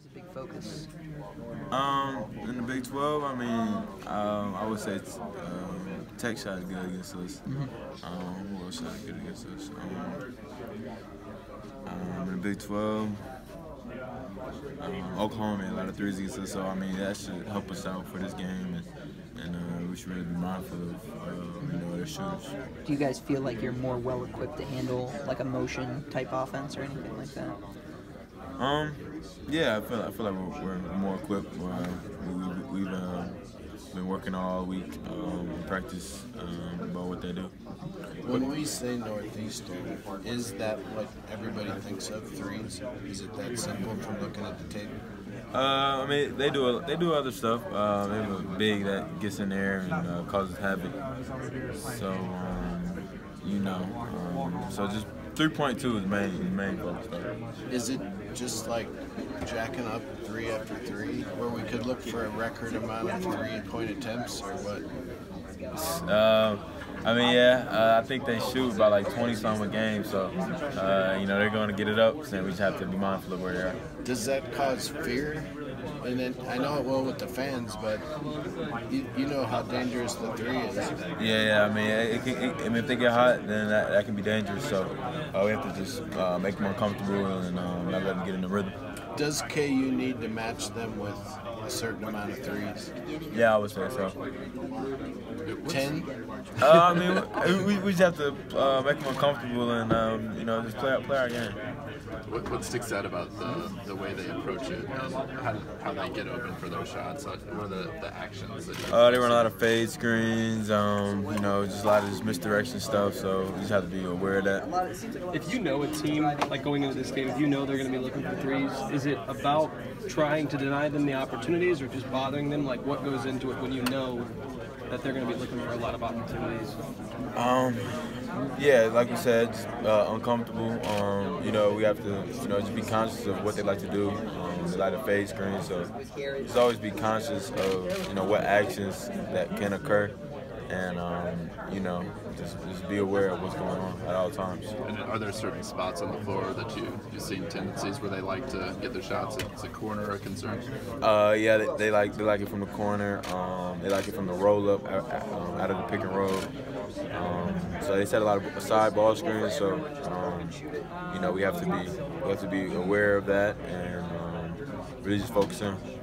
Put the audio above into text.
was a big focus? Um, in the Big 12, I mean, um, I would say um, Tech shot is good against us. Um, who else shot good against us? Um, um, in the Big 12, um, Oklahoma made a lot of threes against us, so I mean that should help us out for this game, and, and uh, we should really be mindful of uh, you know their shooters. Do you guys feel like you're more well equipped to handle like a motion type offense or anything like that? Um, yeah, I feel I feel like we're, we're more equipped. Uh, we, have uh, been working all week um, practice um, about what they do. When we say northeastern, is that what everybody thinks of threes? Is it that simple from looking at the tape? Uh, I mean, they do they do other stuff. Uh, they have a big that gets in there and uh, causes havoc. So um, you know, um, so just 3.2 is main main focus. Is it just like jacking up three after three, where we could look for a record amount of three-point attempts, or what? Uh, I mean, yeah, uh, I think they shoot about like 20 some a game, so uh, you know they're going to get it up. So we just have to be mindful of where they're. Does that cause fear? And then I know it will with the fans, but you, you know how dangerous the three is. Yeah, yeah. I mean, it can, it, I mean, if they get hot, then that, that can be dangerous. So uh, we have to just uh, make them uncomfortable and um, not let them get in the rhythm. Does KU need to match them with a certain amount of threes? Yeah, I would say so. Ten? Uh, I mean, we, we just have to uh, make them uncomfortable and um, you know just play play our game. What, what sticks out about the, the way they approach it and how, how they get open for those shots? What are the, the actions? That uh, they run a lot of fade screens, um, you know, just a lot of just misdirection stuff. So you just have to be aware of that. If you know a team like going into this game, if you know they're going to be looking for threes, is it about trying to deny them the opportunities or just bothering them? Like what goes into it when you know that they're going to be looking for a lot of opportunities? Um, yeah, like you said, uh, uncomfortable. Um, you know, we have to, you know, just be conscious of what they like to do. Um, they like to fade screen, so just always be conscious of, you know, what actions that can occur and um, you know just, just be aware of what's going on at all times. And are there certain spots on the floor that you you've seen tendencies where they like to get their shots? Is a corner a concern? Uh, yeah, they, they, like they like it from the corner. Um, they like it from the roll up out, um, out of the pick and roll. Um, so they set a lot of side ball screens. So um, you know we have to be we have to be aware of that and um, really just focus in.